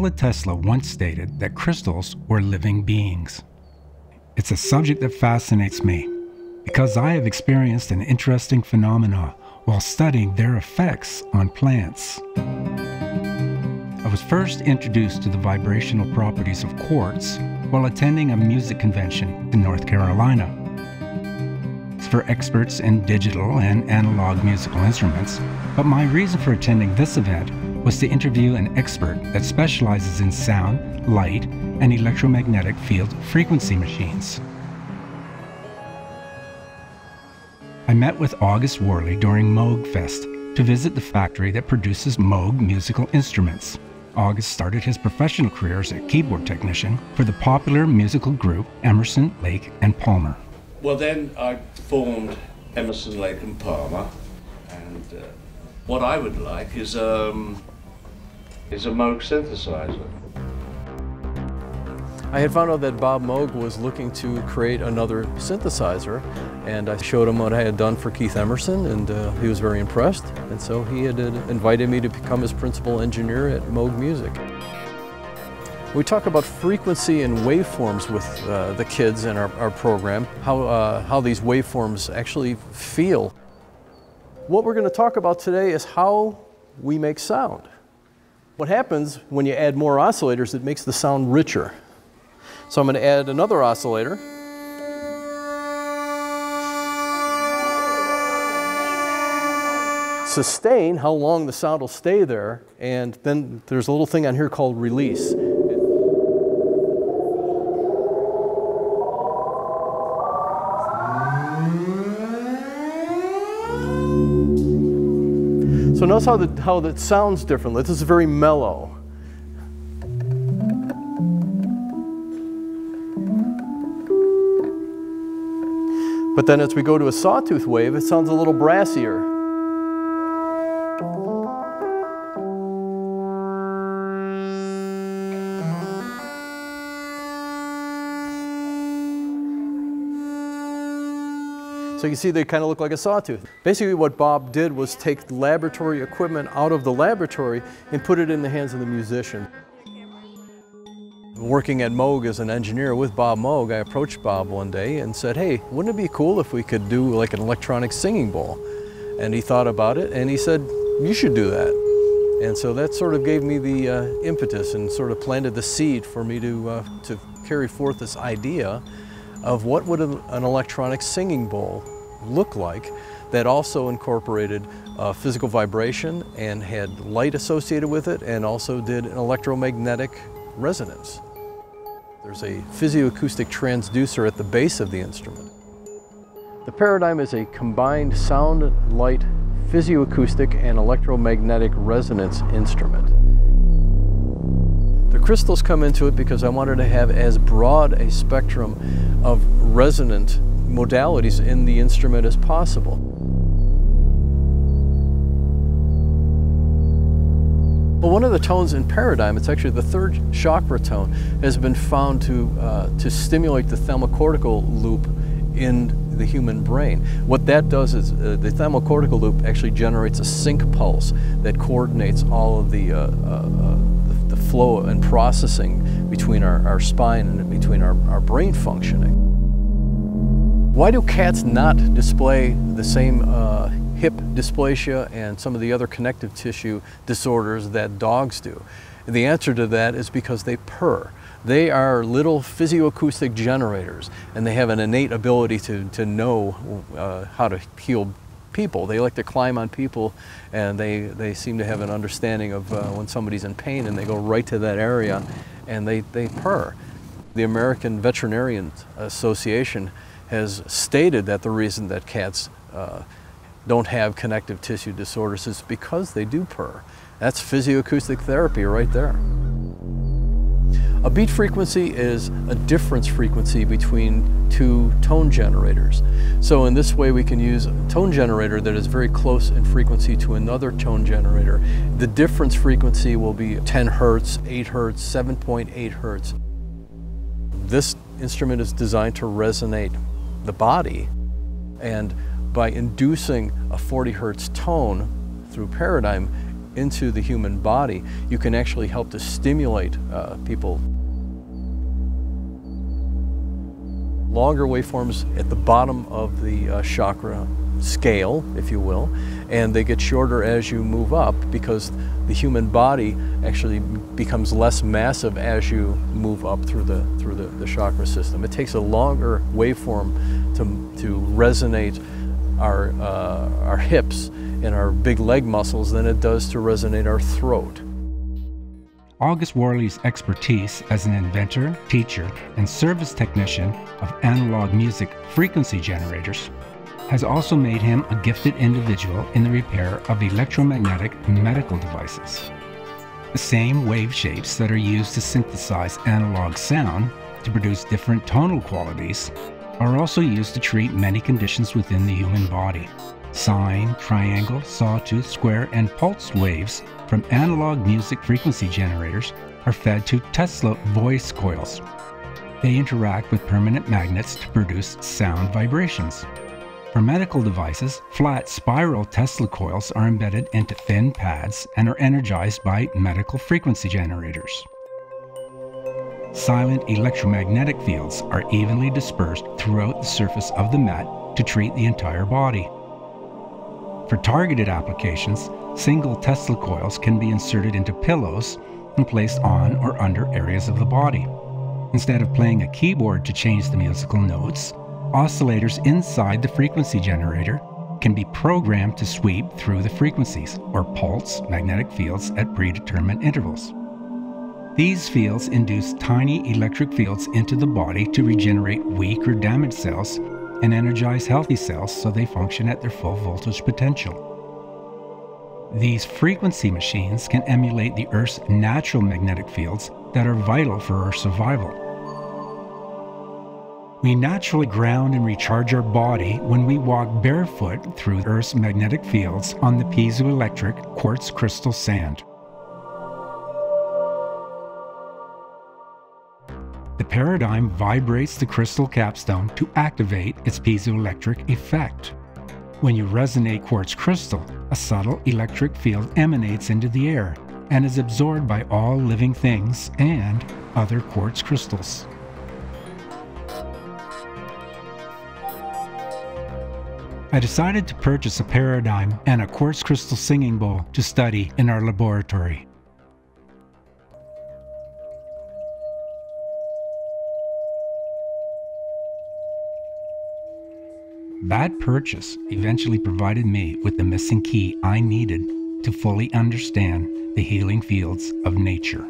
Nikola Tesla once stated that crystals were living beings. It's a subject that fascinates me because I have experienced an interesting phenomena while studying their effects on plants. I was first introduced to the vibrational properties of quartz while attending a music convention in North Carolina. It's for experts in digital and analog musical instruments, but my reason for attending this event was to interview an expert that specializes in sound, light, and electromagnetic field frequency machines. I met with August Worley during Moog Fest to visit the factory that produces Moog musical instruments. August started his professional career as a keyboard technician for the popular musical group Emerson, Lake, and Palmer. Well, then I formed Emerson, Lake, and Palmer, and uh, what I would like is um, is a Moog synthesizer. I had found out that Bob Moog was looking to create another synthesizer and I showed him what I had done for Keith Emerson and uh, he was very impressed and so he had uh, invited me to become his principal engineer at Moog Music. We talk about frequency and waveforms with uh, the kids in our, our program, how, uh, how these waveforms actually feel. What we're going to talk about today is how we make sound. What happens when you add more oscillators, it makes the sound richer. So I'm going to add another oscillator. Sustain how long the sound will stay there, and then there's a little thing on here called release. So notice how, the, how that sounds differently. This is very mellow. But then as we go to a sawtooth wave, it sounds a little brassier. So you see they kind of look like a sawtooth. Basically what Bob did was take laboratory equipment out of the laboratory and put it in the hands of the musician. Working at Moog as an engineer with Bob Moog, I approached Bob one day and said, hey, wouldn't it be cool if we could do like an electronic singing bowl? And he thought about it and he said, you should do that. And so that sort of gave me the uh, impetus and sort of planted the seed for me to, uh, to carry forth this idea of what would an electronic singing bowl look like that also incorporated uh, physical vibration and had light associated with it and also did an electromagnetic resonance. There's a physioacoustic transducer at the base of the instrument. The Pyradym is a combined sound, light, physioacoustic, and electromagnetic resonance instrument. The crystals come into it because I wanted to have as broad a spectrum of resonant modalities in the instrument as possible. Well, one of the tones in Pyradym, it's actually the third chakra tone, has been found to, uh, to stimulate the thalamocortical loop in the human brain. What that does is uh, the thalamocortical loop actually generates a sync pulse that coordinates all of the uh, uh, uh flow and processing between our, our spine and between our, our brain functioning. Why do cats not display the same uh, hip dysplasia and some of the other connective tissue disorders that dogs do? And the answer to that is because they purr. They are little physioacoustic generators and they have an innate ability to, to know uh, how to heal people. They like to climb on people and they, they seem to have an understanding of uh, when somebody's in pain and they go right to that area and they, they purr. The American Veterinarian Association has stated that the reason that cats uh, don't have connective tissue disorders is because they do purr. That's physioacoustic therapy right there. A beat frequency is a difference frequency between two tone generators. So in this way we can use a tone generator that is very close in frequency to another tone generator. The difference frequency will be 10 hertz, 8 hertz, 7.8 hertz. This instrument is designed to resonate the body and by inducing a 40 hertz tone through Pyradym, into the human body, you can actually help to stimulate uh, people. Longer waveforms at the bottom of the uh, chakra scale, if you will, and they get shorter as you move up because the human body actually becomes less massive as you move up through the through the, the chakra system. It takes a longer waveform to, to resonate our, uh, our hips and our big leg muscles than it does to resonate our throat. August Worley's expertise as an inventor, teacher, and service technician of analog music frequency generators has also made him a gifted individual in the repair of electromagnetic medical devices. The same wave shapes that are used to synthesize analog sound to produce different tonal qualities are also used to treat many conditions within the human body. Sine, triangle, sawtooth, square, and pulsed waves from analog music frequency generators are fed to Tesla voice coils. They interact with permanent magnets to produce sound vibrations. For medical devices, flat spiral Tesla coils are embedded into thin pads and are energized by medical frequency generators. Silent electromagnetic fields are evenly dispersed throughout the surface of the mat to treat the entire body. For targeted applications, single Tesla coils can be inserted into pillows and placed on or under areas of the body. Instead of playing a keyboard to change the musical notes, oscillators inside the frequency generator can be programmed to sweep through the frequencies or pulse magnetic fields at predetermined intervals. These fields induce tiny electric fields into the body to regenerate weak or damaged cells and energize healthy cells so they function at their full voltage potential. These frequency machines can emulate the Earth's natural magnetic fields that are vital for our survival. We naturally ground and recharge our body when we walk barefoot through Earth's magnetic fields on the piezoelectric quartz crystal sand. Paradigm vibrates the crystal capstone to activate its piezoelectric effect. When you resonate quartz crystal, a subtle electric field emanates into the air and is absorbed by all living things and other quartz crystals. I decided to purchase a Pyradym and a quartz crystal singing bowl to study in our laboratory. That purchase eventually provided me with the missing key I needed to fully understand the healing fields of nature.